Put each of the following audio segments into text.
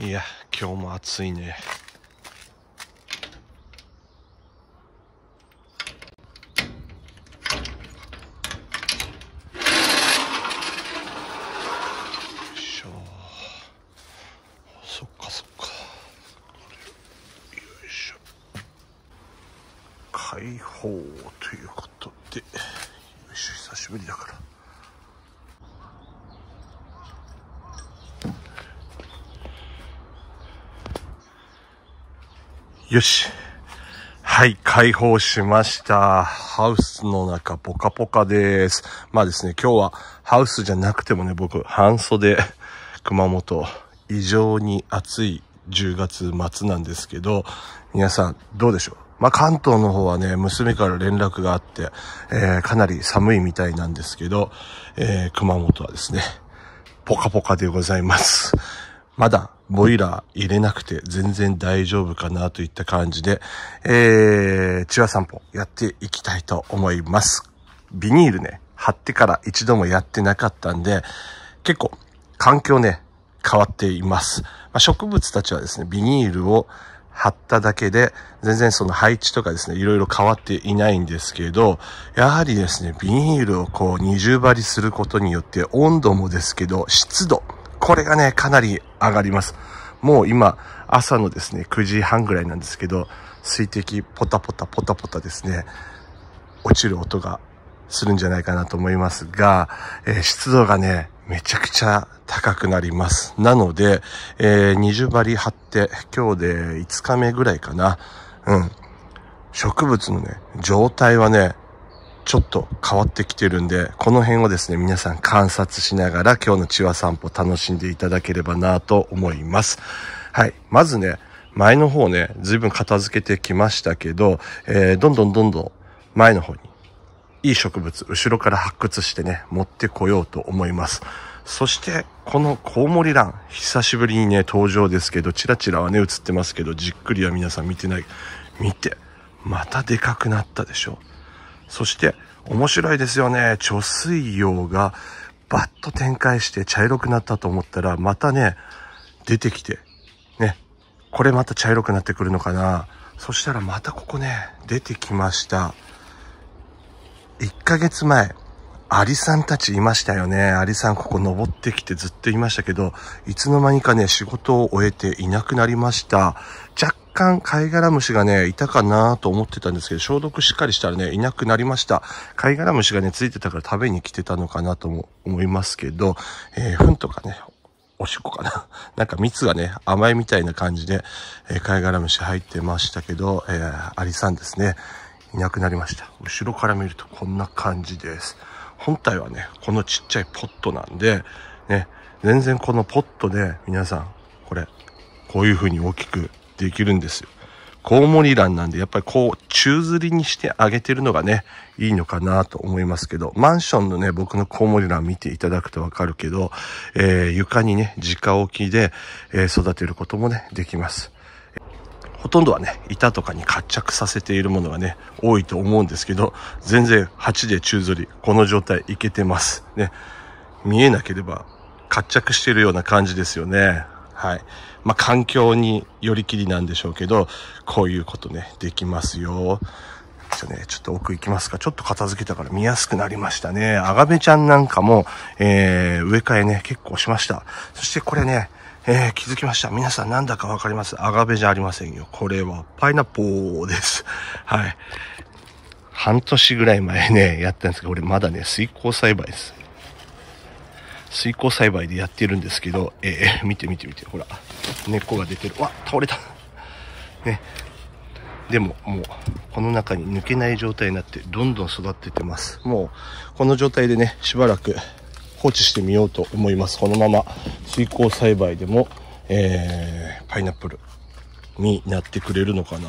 いや、今日も暑いね。よいしょそっかそっか。よいしょ。開放ということで、よいしょ、久しぶりだから。よし。はい、開放しました。ハウスの中ポカポカです。まあですね、今日はハウスじゃなくてもね、僕、半袖、熊本、異常に暑い10月末なんですけど、皆さんどうでしょう？まあ関東の方はね、娘から連絡があって、えーかなり寒いみたいなんですけど、えー熊本はですね、ポカポカでございます。まだボイラー入れなくて全然大丈夫かなといった感じで、えー、チワ散歩やっていきたいと思います。ビニールね、貼ってから一度もやってなかったんで、結構環境ね、変わっています。まあ、植物たちはですね、ビニールを貼っただけで、全然その配置とかですね、いろいろ変わっていないんですけど、やはりですね、ビニールをこう二重張りすることによって温度もですけど、湿度、これがね、かなり上がります。もう今、朝のですね、9時半ぐらいなんですけど、水滴ポタポタポタポタですね、落ちる音がするんじゃないかなと思いますが、えー湿度がね、めちゃくちゃ高くなります。なので、えー、20針張って、今日で5日目ぐらいかな。うん。植物のね、状態はね、ちょっと変わってきてるんで、この辺をですね、皆さん観察しながら今日のチワ散歩楽しんでいただければなと思います。はい。まずね、前の方ね、随分片付けてきましたけど、えー、どんどんどんどん前の方にいい植物、後ろから発掘してね、持ってこようと思います。そして、このコウモリラン、久しぶりにね、登場ですけど、チラチラはね、映ってますけど、じっくりは皆さん見てない。見て、またでかくなったでしょ。そして、面白いですよね。貯水葉がバッと展開して茶色くなったと思ったら、またね、出てきて、ね、これまた茶色くなってくるのかな。そしたらまたここね、出てきました。1ヶ月前、アリさんたちいましたよね。アリさんここ登ってきてずっといましたけど、いつの間にかね、仕事を終えていなくなりました。干貝殻虫がね、いたかなと思ってたんですけど、消毒しっかりしたらね、いなくなりました。貝殻虫がね、ついてたから食べに来てたのかなとも思いますけど、えー、糞とかね、おしっこかな。なんか蜜がね、甘いみたいな感じで、えー貝殻虫入ってましたけど、えーアリさんですね、いなくなりました。後ろから見るとこんな感じです。本体はね、このちっちゃいポットなんで、ね、全然このポットで皆さん、これ、こういう風に大きくできるんですよ。コウモリランなんで、やっぱりこう、宙吊りにしてあげてるのがね、いいのかなと思いますけど、マンションのね、僕のコウモリラン見ていただくとわかるけど、えー床にね、直置きで、えー育てることもね、できます。ほとんどはね、板とかに活着させているものがね、多いと思うんですけど、全然鉢で宙吊り、この状態いけてます。ね。見えなければ活着してるような感じですよね。はい。まあ、環境によりきりなんでしょうけど、こういうことね、できますよ。じゃね、ちょっと奥行きますか。ちょっと片付けたから見やすくなりましたね。アガベちゃんなんかも、えー、植え替えね、結構しました。そしてこれね、えー、気づきました。皆さんなんだかわかります？アガベじゃありませんよ。これはパイナッポーです。はい。半年ぐらい前ね、やったんですけど、俺まだね、水耕栽培です。水耕栽培でやってるんですけど、えー、見て見て見て、ほら、根っこが出てる。わ、倒れた。ね。でも、もう、この中に抜けない状態になって、どんどん育っててます。もう、この状態でね、しばらく放置してみようと思います。このまま、水耕栽培でも、えー、パイナップルになってくれるのかな。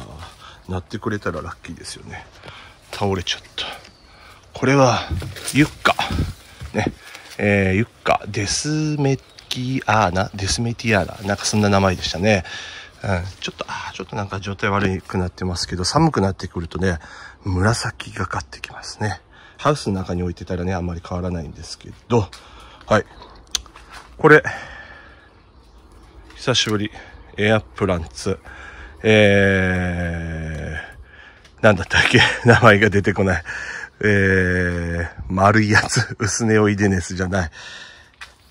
なってくれたらラッキーですよね。倒れちゃった。これは、ユッカ。ね。えー、ユッカ、デスメキアーナ、デスメティアーナ、なんかそんな名前でしたね。うん、ちょっと、あーちょっとなんか状態悪くなってますけど、寒くなってくるとね、紫がかってきますね。ハウスの中に置いてたらね、あんまり変わらないんですけど、はい。これ、久しぶり。エアプランツ。えー、なんだったっけ？名前が出てこない。えー、丸いやつ。ウスネオイデネスじゃない。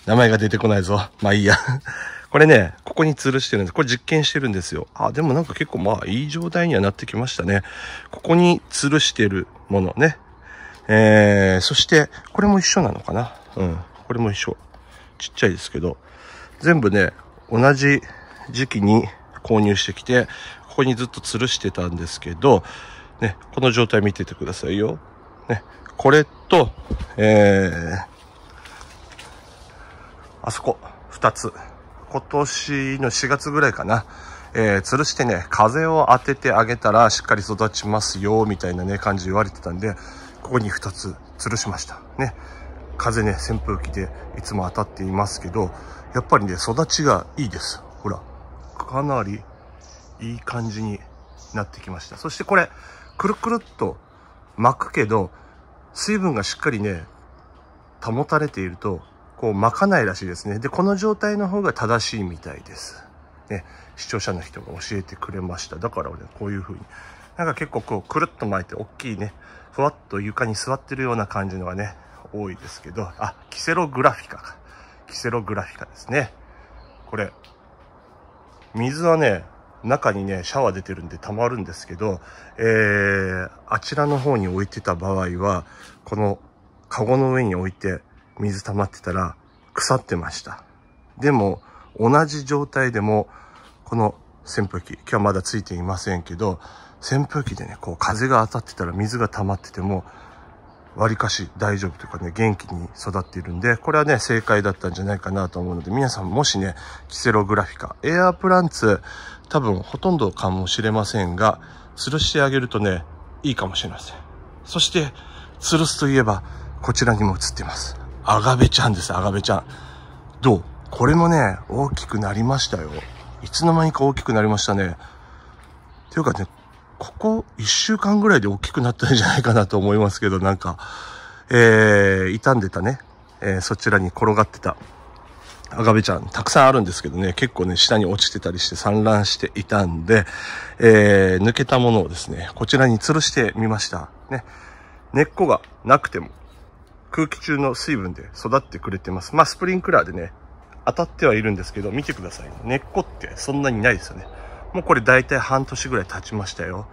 名前が出てこないぞ。まあいいや。これね、ここに吊るしてるんです。これ実験してるんですよ。あ、でもなんか結構まあいい状態にはなってきましたね。ここに吊るしてるものね。えー、そして、これも一緒なのかな？うん。これも一緒。ちっちゃいですけど。全部ね、同じ時期に購入してきて、ここにずっと吊るしてたんですけど、ね、この状態見ててくださいよ。ね、これと、えー、あそこ、二つ。今年の4月ぐらいかな。えー、吊るしてね、風を当ててあげたらしっかり育ちますよ、みたいなね、感じ言われてたんで、ここに2つ吊るしました。ね。風ね、扇風機でいつも当たっていますけど、やっぱりね、育ちがいいです。ほら。かなりいい感じになってきました。そしてこれ、くるくるっと巻くけど、水分がしっかりね、保たれていると、こう巻かないらしいですね。で、この状態の方が正しいみたいです。ね、視聴者の人が教えてくれました。だから俺、こういう風に。なんか結構こう、くるっと巻いて、大きいね、ふわっと床に座ってるような感じのがね、多いですけど、あ、キセログラフィカか。キセログラフィカですね。これ、水はね、中にね、シャワー出てるんで溜まるんですけど、えー、あちらの方に置いてた場合は、このカゴの上に置いて水溜まってたら腐ってました。でも、同じ状態でも、この扇風機、今日はまだついていませんけど、扇風機でね、こう風が当たってたら水が溜まってても、割かし大丈夫というかね、元気に育っているんで、これはね、正解だったんじゃないかなと思うので、皆さんもしね、キセログラフィカ、エアープランツ、多分ほとんどかもしれませんが、吊るしてあげるとね、いいかもしれません。そして、吊るすといえば、こちらにも映っています。アガベちゃんです、アガベちゃん。どう？これもね、大きくなりましたよ。いつの間にか大きくなりましたね。ていうかね、ここ1週間ぐらいで大きくなったんじゃないかなと思いますけど、なんか、えー、傷んでたね、えー、そちらに転がってたアガベちゃん、たくさんあるんですけどね、結構ね、下に落ちてたりして散乱していたんで、えー、抜けたものをですね、こちらに吊るしてみました。ね。根っこがなくても、空気中の水分で育ってくれてます。まあ、スプリンクラーでね、当たってはいるんですけど、見てください。根っこってそんなにないですよね。もうこれ大体半年ぐらい経ちましたよ。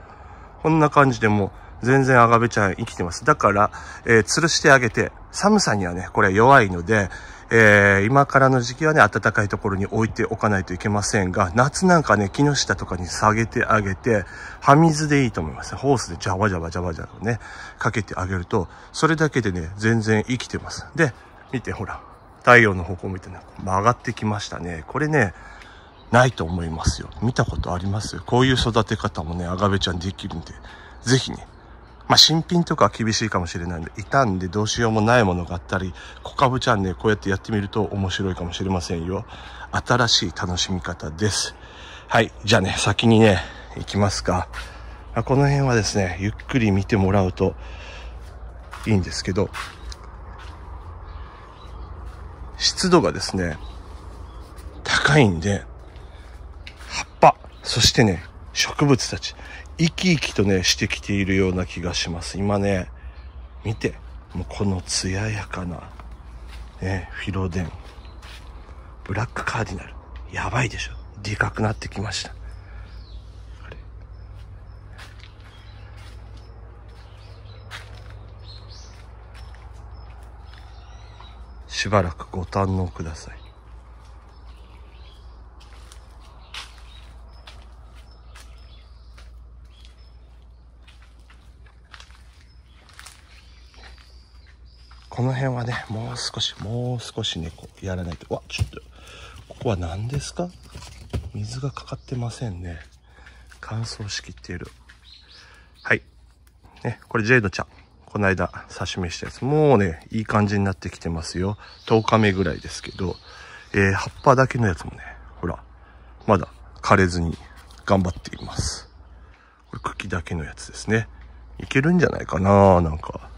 こんな感じでもう全然アガベちゃん生きてます。だから、えー、吊るしてあげて、寒さにはね、これ弱いので、えー、今からの時期はね、暖かいところに置いておかないといけませんが、夏なんかね、木の下とかに下げてあげて、葉水でいいと思います。ホースでジャバジャバジャバジャバね、かけてあげると、それだけでね、全然生きてます。で、見て、ほら、太陽の方向見てね、曲がってきましたね。これね、ないと思いますよ。見たことあります？よ。こういう育て方もね、アガベちゃんできるんで、ぜひね、まあ、新品とかは厳しいかもしれないんで、傷んでどうしようもないものがあったり、小株ちゃんね、こうやってやってみると面白いかもしれませんよ。新しい楽しみ方です。はい。じゃあね、先にね、行きますか。この辺はですね、ゆっくり見てもらうといいんですけど、湿度がですね、高いんで、そしてね、植物たち、生き生きとね、してきているような気がします。今ね、見て、もうこの艶やかな、ね、フィロデン、ブラックカーディナル、やばいでしょ。でかくなってきました。しばらくご堪能ください。辺はね、もう少し、もう少しね、こう、やらないと。わ、ちょっと、ここは何ですか？水がかかってませんね。乾燥しきっている。はい。ね、これジェイドちゃん。この間刺身したやつ。もうね、いい感じになってきてますよ。10日目ぐらいですけど、えー、葉っぱだけのやつもね、ほら、まだ枯れずに頑張っています。これ茎だけのやつですね。いけるんじゃないかななんか。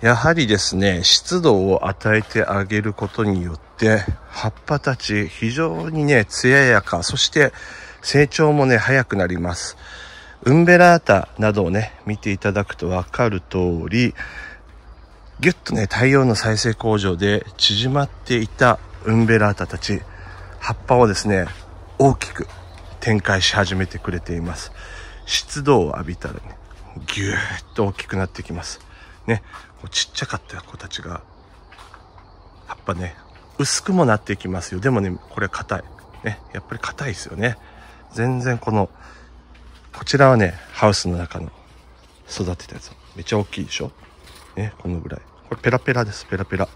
やはりですね、湿度を与えてあげることによって、葉っぱたち非常にね、艶やか、そして成長もね、早くなります。ウンベラータなどをね、見ていただくとわかる通り、ぎゅっとね、太陽の再生工場で縮まっていたウンベラータたち、葉っぱをですね、大きく展開し始めてくれています。湿度を浴びたらね、ぎゅーっと大きくなってきます。ね、こうちっちゃかった子たちが、葉っぱね、薄くもなっていきますよ。でもね、これ硬い。ね、やっぱり硬いですよね。全然この、こちらはね、ハウスの中の育てたやつ。めっちゃ大きいでしょ？ね、このぐらい。これペラペラです、ペラペラ。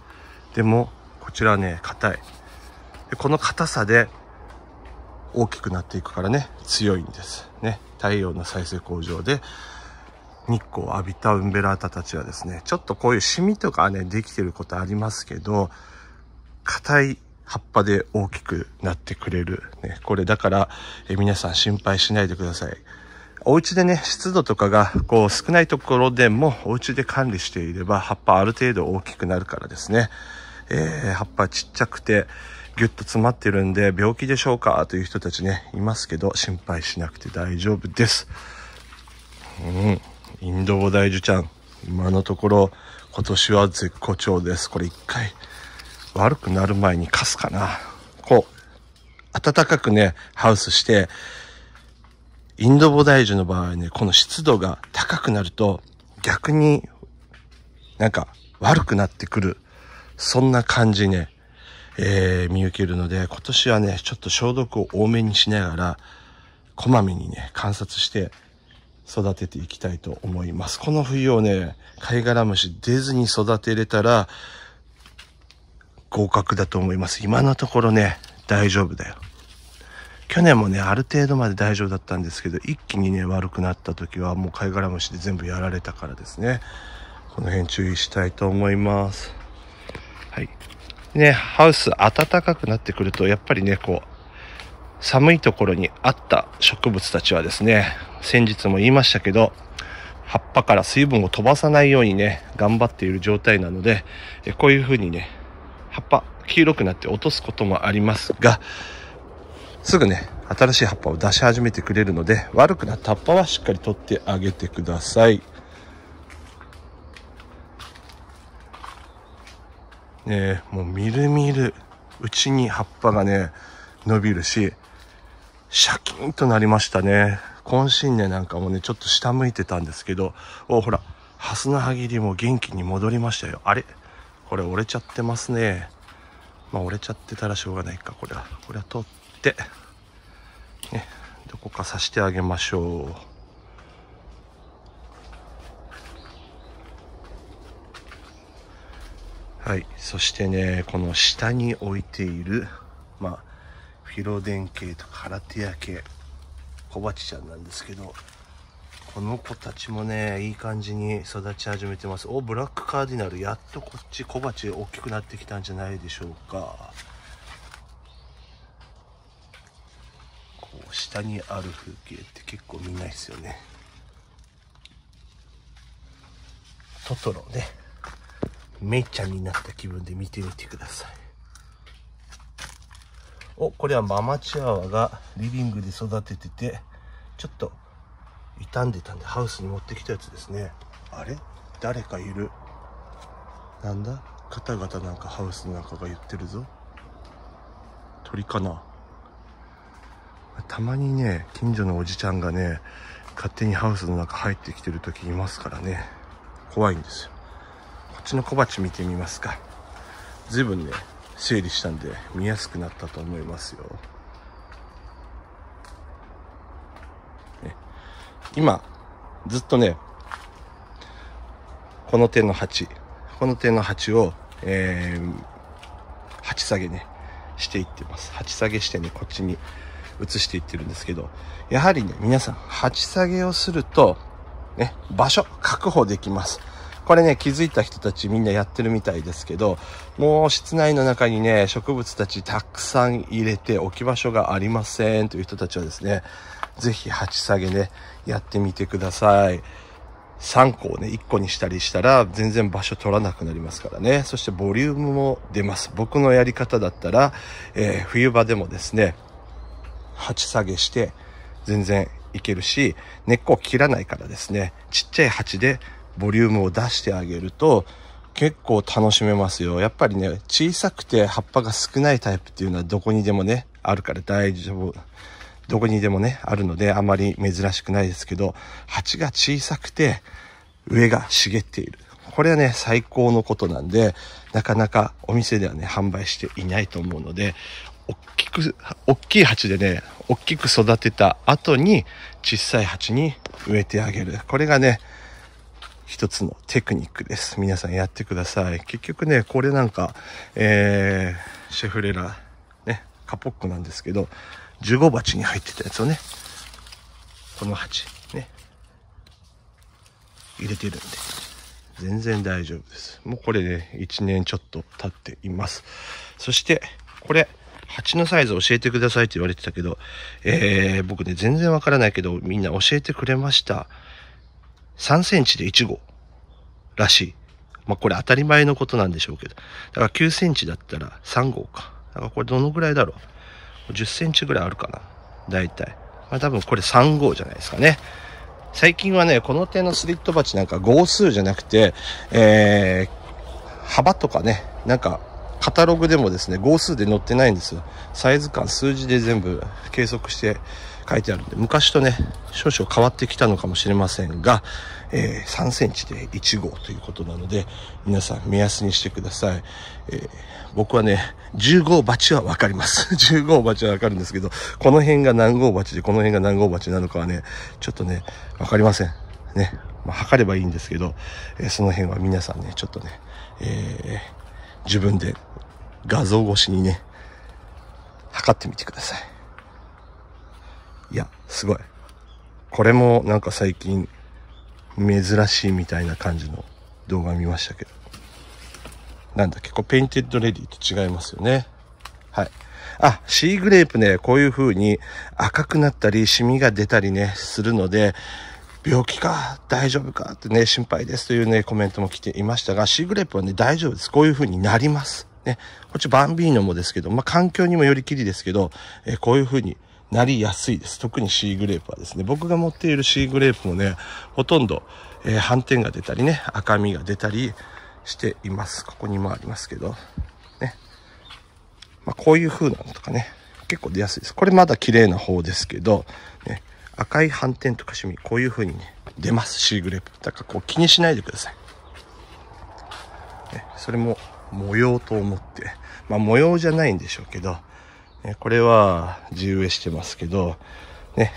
でも、こちらはね、硬い。でこの硬さで大きくなっていくからね、強いんです。ね、太陽の再生工場で日光を浴びたウンベラータたちはですね、ちょっとこういうシミとかね、できてることありますけど、硬い葉っぱで大きくなってくれる。ね、これだから、え皆さん心配しないでください。お家でね、湿度とかがこう少ないところでもお家で管理していれば葉っぱある程度大きくなるからですね。えー、葉っぱちっちゃくてギュッと詰まってるんで病気でしょうかという人たちね、いますけど心配しなくて大丈夫です。うん。インドボダイジュちゃん。今のところ今年は絶好調です。これ一回悪くなる前に貸すかな。こう、暖かくね、ハウスして、インドボダイジュの場合ね、この湿度が高くなると、逆になんか悪くなってくる。そんな感じね、えー、見受けるので、今年はね、ちょっと消毒を多めにしながら、こまめにね、観察して育てていきたいと思います。この冬をね、貝殻虫出ずに育てれたら、合格だと思います。今のところね、大丈夫だよ。去年もね、ある程度まで大丈夫だったんですけど、一気にね、悪くなった時はもう貝殻虫で全部やられたからですね。この辺注意したいと思います。はい。ね、ハウス暖かくなってくると、やっぱりね、こう、寒いところにあった植物たちはですね、先日も言いましたけど、葉っぱから水分を飛ばさないようにね、頑張っている状態なので、こういう風にね、葉っぱ黄色くなって落とすこともありますが、すぐね、新しい葉っぱを出し始めてくれるので、悪くなった葉っぱはしっかり取ってあげてください。ねもうみるみるうちに葉っぱがね、伸びるし、シャキーンとなりましたね。今新年なんかもね、ちょっと下向いてたんですけど、お、ほら、ハスの葉切りも元気に戻りましたよ。あれ？これ折れちゃってますね。まあ折れちゃってたらしょうがないか、これは。これは取って、ね、どこか刺してあげましょう。はい。そしてね、この下に置いている、まあ、フィロデン系とかハラティア系、小鉢ちゃんなんですけど、この子たちもね、いい感じに育ち始めてます。お、ブラックカーディナル、やっとこっち小鉢大きくなってきたんじゃないでしょうか。こう、下にある風景って結構見ないですよね。トトロね、めいちゃんになった気分で見てみてください。お、これはママチワワがリビングで育ててて、ちょっと傷んでたんでハウスに持ってきたやつですね。あれ？誰かいる。なんだ？方々なんかハウスの中が言ってるぞ。鳥かな？たまにね近所のおじちゃんがね勝手にハウスの中入ってきてる時いますからね。怖いんですよ。こっちの小鉢見てみますか。随分ね整理したんで見やすくなったと思いますよ今、ずっとね、この手の鉢、この手の鉢を、えー、鉢下げね、していってます。鉢下げしてね、こっちに移していってるんですけど、やはりね、皆さん、鉢下げをすると、ね、場所確保できます。これね、気づいた人たちみんなやってるみたいですけど、もう室内の中にね、植物たちたくさん入れて置き場所がありませんという人たちはですね、ぜひ鉢下げね、やってみてください。3個をね、1個にしたりしたら全然場所取らなくなりますからね。そしてボリュームも出ます。僕のやり方だったら、えー、冬場でもですね、鉢下げして全然いけるし、根っこを切らないからですね、ちっちゃい鉢でボリュームを出してあげると、結構楽しめますよ。やっぱりね、小さくて葉っぱが少ないタイプっていうのはどこにでもね、あるから大丈夫。どこにでもね、あるのであまり珍しくないですけど、鉢が小さくて上が茂っている。これはね、最高のことなんで、なかなかお店ではね、販売していないと思うので、大きく、大きい鉢でね、大きく育てた後に小さい鉢に植えてあげる。これがね、一つのテクニックです。皆さんやってください。結局ね、これなんか、えー、シェフレラ、ね、カポックなんですけど、15鉢に入ってたやつをね、この鉢、ね、入れてるんで、全然大丈夫です。もうこれで、ね、1年ちょっと経っています。そして、これ、鉢のサイズ教えてくださいって言われてたけど、えー、僕ね、全然わからないけど、みんな教えてくれました。3センチで1号らしい。まあ、これ当たり前のことなんでしょうけど。だから9センチだったら3号か。だからこれどのぐらいだろう ?10 センチぐらいあるかな大体。まあ、多分これ3号じゃないですかね。最近はね、この手のスリット鉢なんか号数じゃなくて、えー、幅とかね、なんかカタログでもですね、号数で載ってないんですよ。サイズ感、数字で全部計測して書いてあるんで、昔とね、少々変わってきたのかもしれませんが、えー、3センチで1号ということなので、皆さん目安にしてください。えー、僕はね、10号鉢はわかります。10号鉢はわかるんですけど、この辺が何号鉢で、この辺が何号鉢なのかはね、ちょっとね、わかりません。ね。まあ、測ればいいんですけど、えー、その辺は皆さんね、ちょっとね、え、自分で画像越しにね、測ってみてください。いや、すごい。これもなんか最近珍しいみたいな感じの動画見ましたけど。なんだっけ、こうペインテッドレディと違いますよね。はい。あ、シーグレープね、こういう風に赤くなったり、シミが出たりね、するので、病気か大丈夫かってね、心配ですというね、コメントも来ていましたが、シーグレープはね、大丈夫です。こういう風になります。ね、こっちバンビーノもですけど、まあ、環境にもよりきりですけど、え、こういう風になりやすいです。特にシーグレープはですね、僕が持っているシーグレープもね、ほとんど、えー、斑点が出たりね、赤みが出たりしています。ここにもありますけど、ね。まあ、こういう風なのとかね、結構出やすいです。これまだ綺麗な方ですけど、ね、赤い斑点とかシミ、こういう風にね、出ます、シーグレープ。だからこう気にしないでください。ね、それも模様と思って、まあ模様じゃないんでしょうけど、ね、これは地植えしてますけど、ね、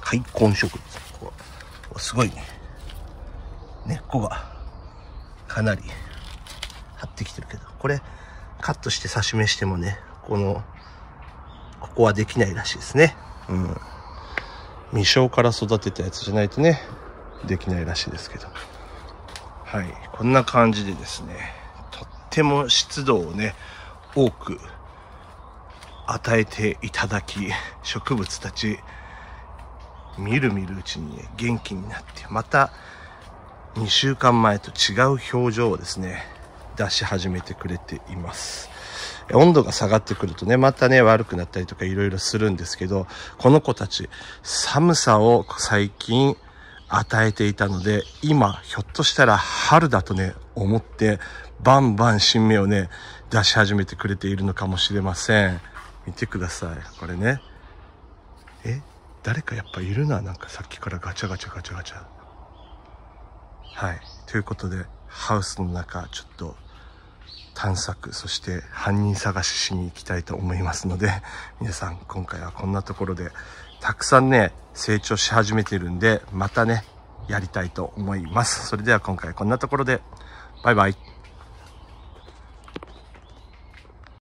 開根植物。すごいね。根っこがかなり張ってきてるけど、これカットして刺し目してもね、この、ここはできないらしいですね。うん。未生から育てたやつじゃないとね、できないらしいですけど。はい。こんな感じでですね、とっても湿度をね、多く与えていただき、植物たち、みるみるうちに、元気になって、また2週間前と違う表情をですね、出し始めてくれています。温度が下がってくるとね、またね、悪くなったりとかいろいろするんですけど、この子たち、寒さを最近与えていたので、今、ひょっとしたら春だとね、思って、バンバン新芽をね、出し始めてくれているのかもしれません。見てください。これね。え？誰かやっぱいるな？なんかさっきからガチャガチャガチャガチャ。はい。ということで、ハウスの中、ちょっと探索、そして犯人探ししに行きたいと思いますので、皆さん今回はこんなところで、たくさんね、成長し始めてるんで、またね、やりたいと思います。それでは今回こんなところで、バイバイ。